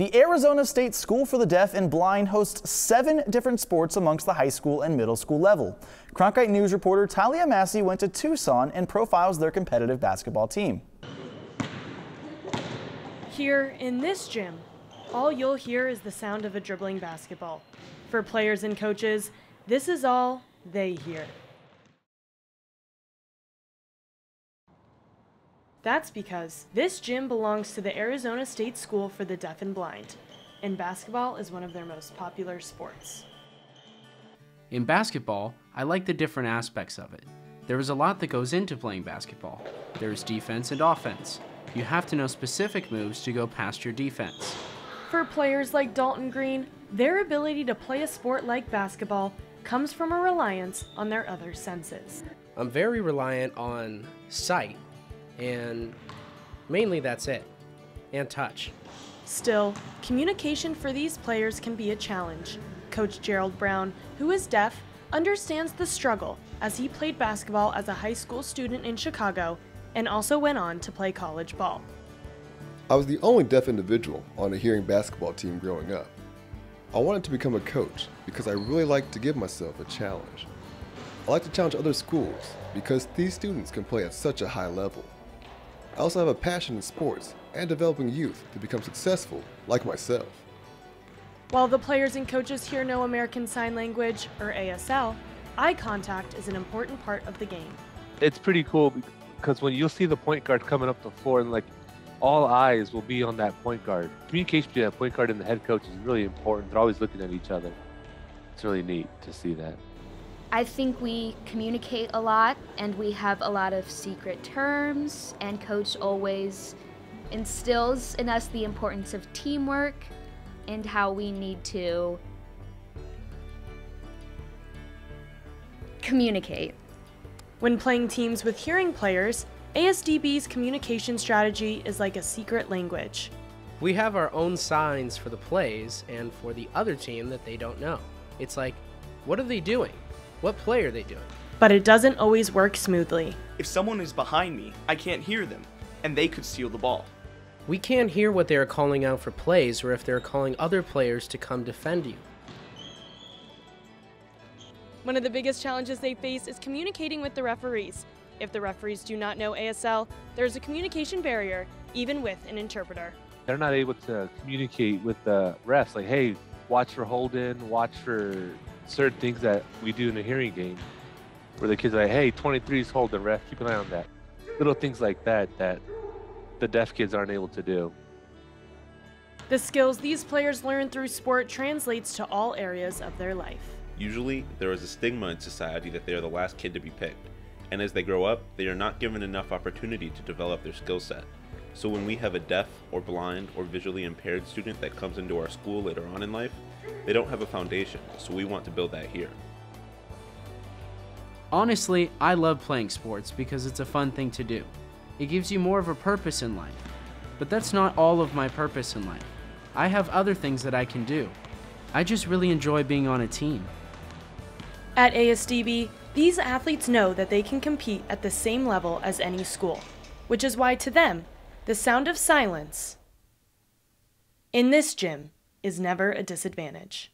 The Arizona State School for the Deaf and Blind hosts seven different sports amongst the high school and middle school level. Cronkite News reporter Talia Massi went to Tucson and profiles their competitive basketball team. Here in this gym, all you'll hear is the sound of a dribbling basketball. For players and coaches, this is all they hear. That's because this gym belongs to the Arizona State School for the Deaf and Blind, and basketball is one of their most popular sports. In basketball, I like the different aspects of it. There is a lot that goes into playing basketball. There is defense and offense. You have to know specific moves to go past your defense. For players like Dalton Green, their ability to play a sport like basketball comes from a reliance on their other senses. I'm very reliant on sight and mainly that's it, and touch. Still, communication for these players can be a challenge. Coach Gerald Brown, who is deaf, understands the struggle as he played basketball as a high school student in Chicago and also went on to play college ball. I was the only deaf individual on a hearing basketball team growing up. I wanted to become a coach because I really like to give myself a challenge. I like to challenge other schools because these students can play at such a high level. I also have a passion in sports and developing youth to become successful like myself. While the players and coaches here know American Sign Language, or ASL, eye contact is an important part of the game. It's pretty cool because when you'll see the point guard coming up the floor and like all eyes will be on that point guard. Communication between that point guard and the head coach is really important. They're always looking at each other. It's really neat to see that. I think we communicate a lot and we have a lot of secret terms, and Coach always instills in us the importance of teamwork and how we need to communicate. When playing teams with hearing players, ASDB's communication strategy is like a secret language. We have our own signs for the plays and for the other team that they don't know. It's like, what are they doing? What play are they doing? But it doesn't always work smoothly. If someone is behind me, I can't hear them, and they could steal the ball. We can't hear what they are calling out for plays or if they're calling other players to come defend you. One of the biggest challenges they face is communicating with the referees. If the referees do not know ASL, there's a communication barrier, even with an interpreter. They're not able to communicate with the refs, like, hey, watch for hold-in, watch for certain things that we do in a hearing game where the kids are like, hey, 23's hold the ref, keep an eye on that. Little things like that that the deaf kids aren't able to do. The skills these players learn through sport translates to all areas of their life. Usually, there is a stigma in society that they are the last kid to be picked, and as they grow up, they are not given enough opportunity to develop their skill set. So when we have a deaf or blind or visually impaired student that comes into our school later on in life, they don't have a foundation, so we want to build that here. Honestly, I love playing sports because it's a fun thing to do. It gives you more of a purpose in life. But that's not all of my purpose in life. I have other things that I can do. I just really enjoy being on a team. At ASDB, these athletes know that they can compete at the same level as any school, which is why to them, the sound of silence in this gym is never a disadvantage.